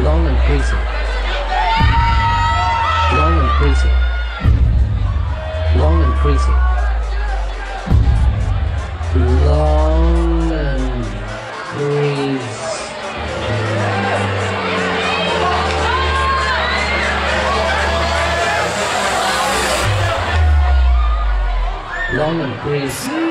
long and greasy, long and greasy, long and greasy, long and greasy. Long and greasy.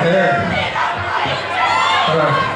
Até. Pra...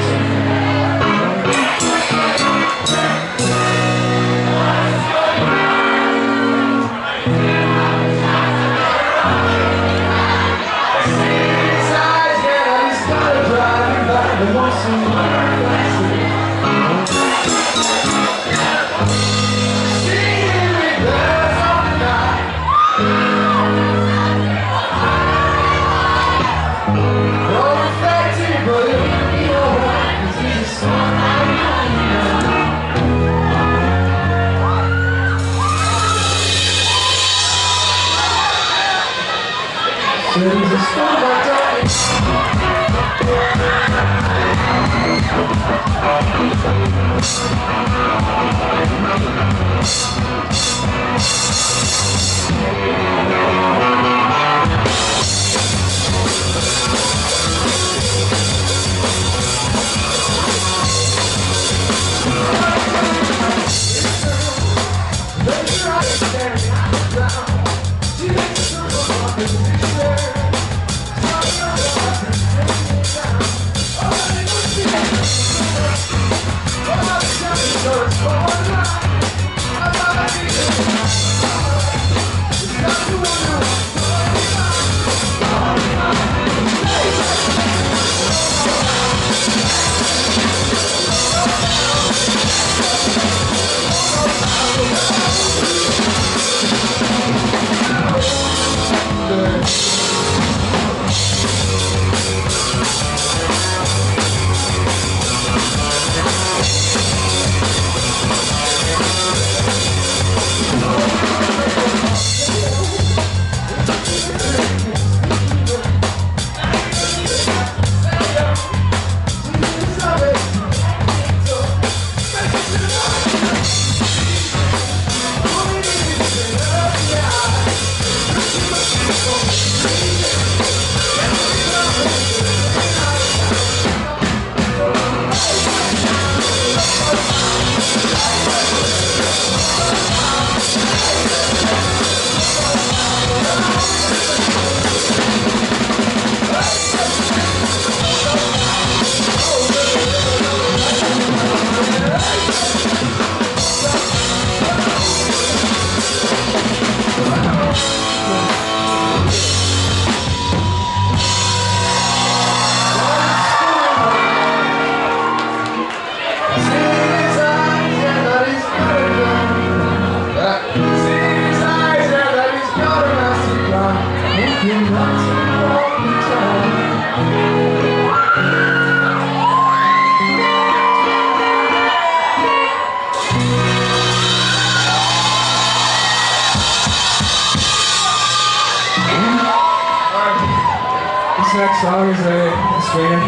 a swing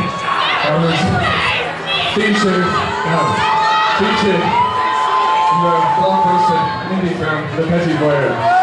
that was featured, no, featured in the blockbuster indie film The Petty Boiler.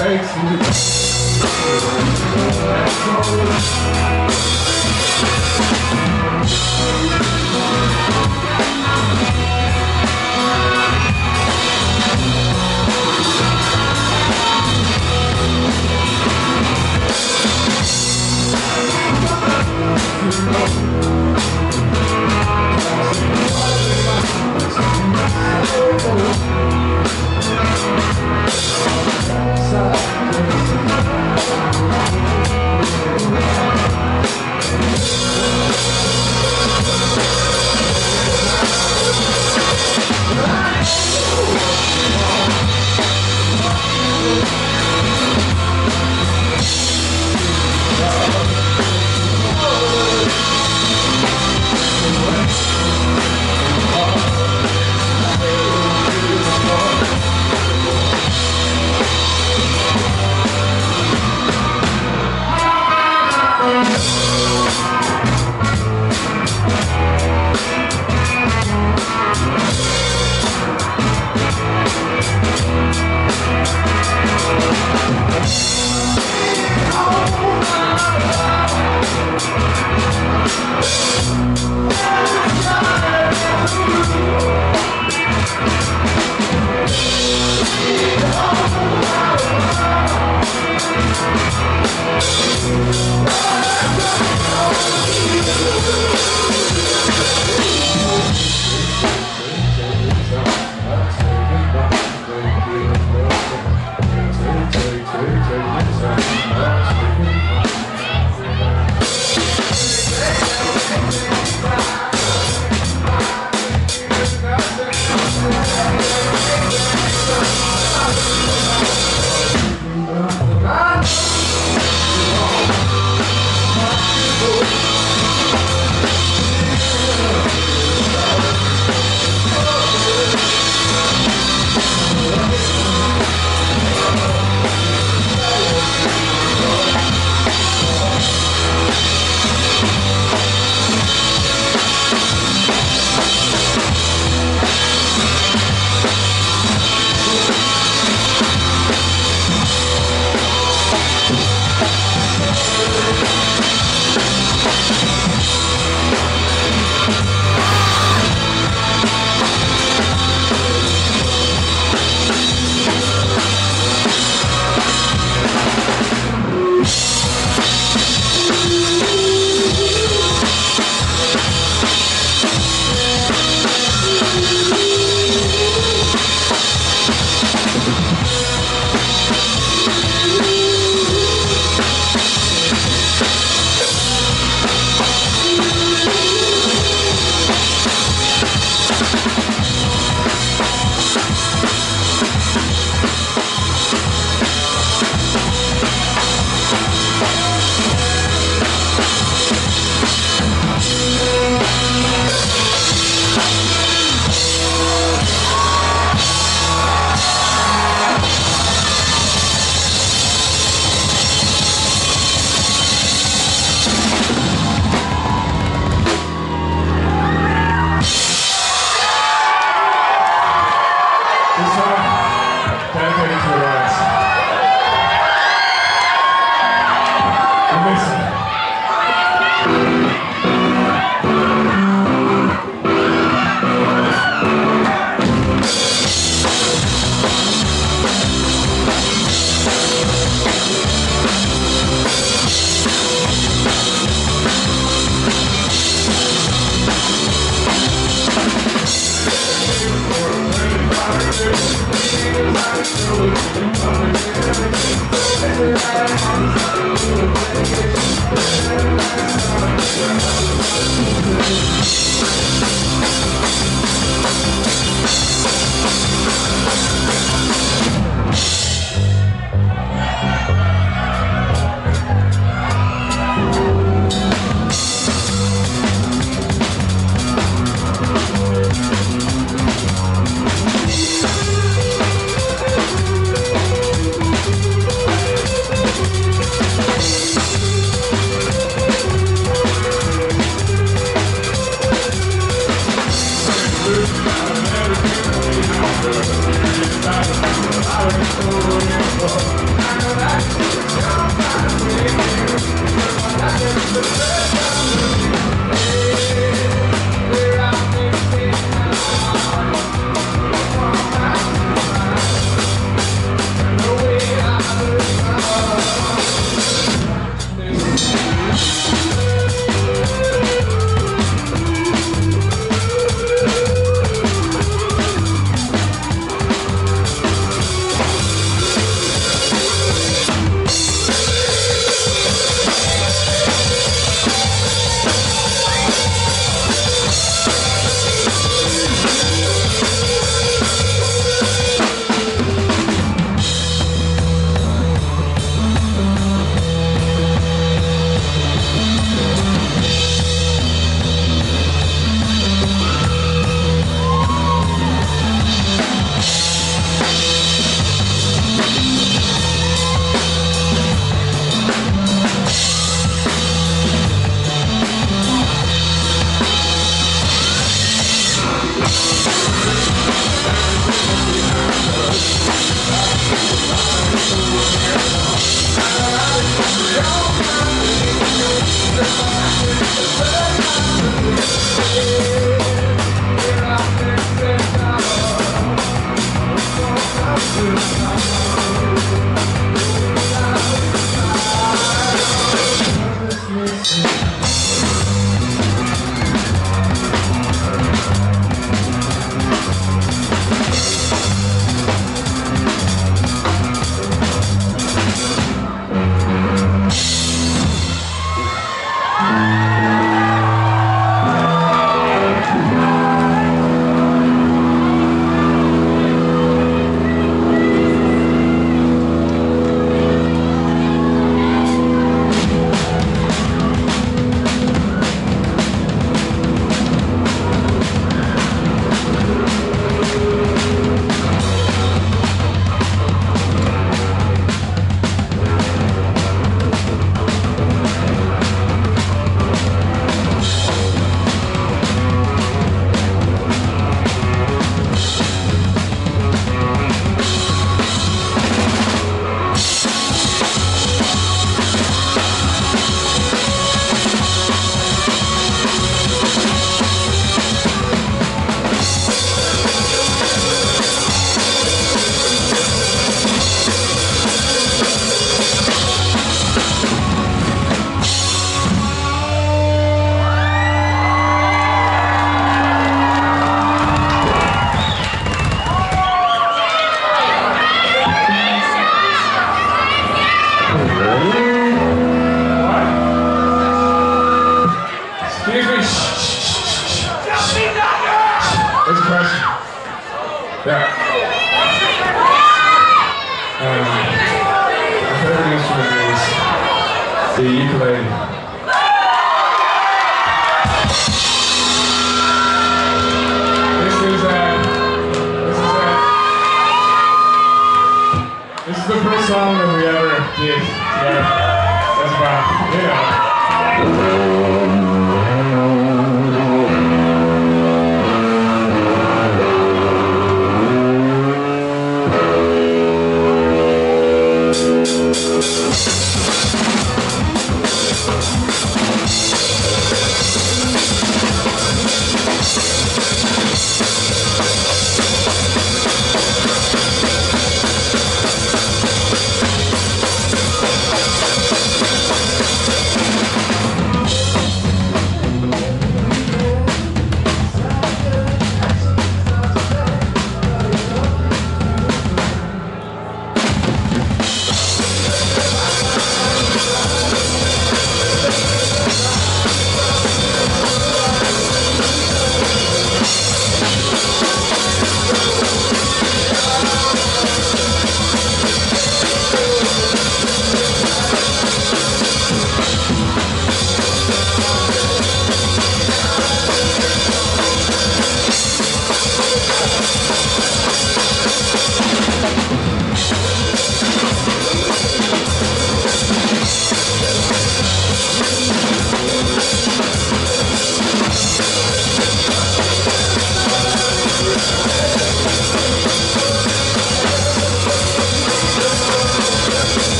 Thanks. slow